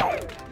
you